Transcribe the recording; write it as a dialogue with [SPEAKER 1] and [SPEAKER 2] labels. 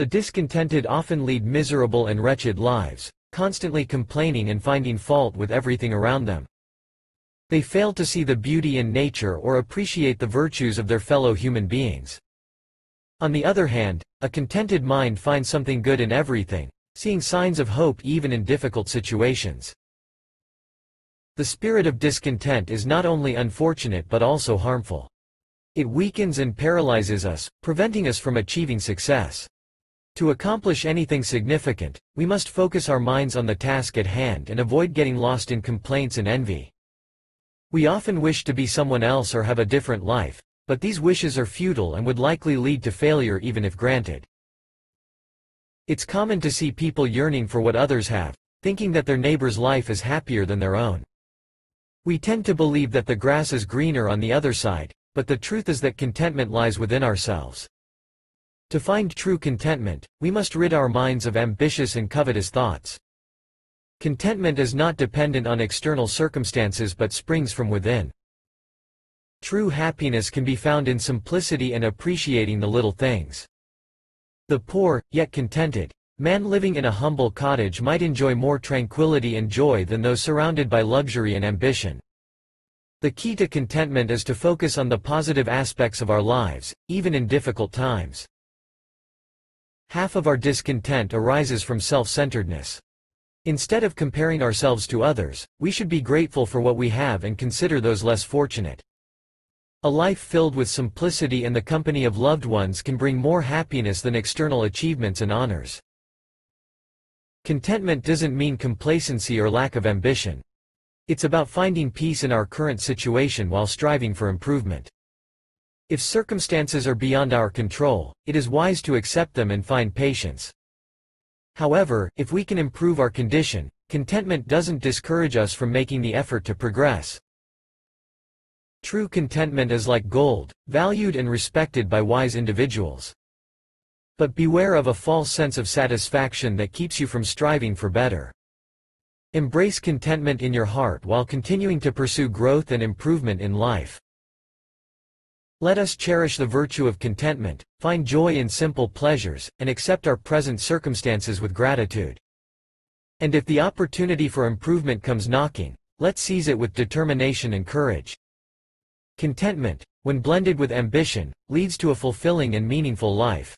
[SPEAKER 1] The discontented often lead miserable and wretched lives, constantly complaining and finding fault with everything around them. They fail to see the beauty in nature or appreciate the virtues of their fellow human beings. On the other hand, a contented mind finds something good in everything, seeing signs of hope even in difficult situations. The spirit of discontent is not only unfortunate but also harmful. It weakens and paralyzes us, preventing us from achieving success. To accomplish anything significant, we must focus our minds on the task at hand and avoid getting lost in complaints and envy. We often wish to be someone else or have a different life, but these wishes are futile and would likely lead to failure even if granted. It's common to see people yearning for what others have, thinking that their neighbor's life is happier than their own. We tend to believe that the grass is greener on the other side, but the truth is that contentment lies within ourselves. To find true contentment, we must rid our minds of ambitious and covetous thoughts. Contentment is not dependent on external circumstances but springs from within. True happiness can be found in simplicity and appreciating the little things. The poor, yet contented, man living in a humble cottage might enjoy more tranquility and joy than those surrounded by luxury and ambition. The key to contentment is to focus on the positive aspects of our lives, even in difficult times. Half of our discontent arises from self-centeredness. Instead of comparing ourselves to others, we should be grateful for what we have and consider those less fortunate. A life filled with simplicity and the company of loved ones can bring more happiness than external achievements and honors. Contentment doesn't mean complacency or lack of ambition. It's about finding peace in our current situation while striving for improvement. If circumstances are beyond our control, it is wise to accept them and find patience. However, if we can improve our condition, contentment doesn't discourage us from making the effort to progress. True contentment is like gold, valued and respected by wise individuals. But beware of a false sense of satisfaction that keeps you from striving for better. Embrace contentment in your heart while continuing to pursue growth and improvement in life. Let us cherish the virtue of contentment, find joy in simple pleasures, and accept our present circumstances with gratitude. And if the opportunity for improvement comes knocking, let's seize it with determination and courage. Contentment, when blended with ambition, leads to a fulfilling and meaningful life.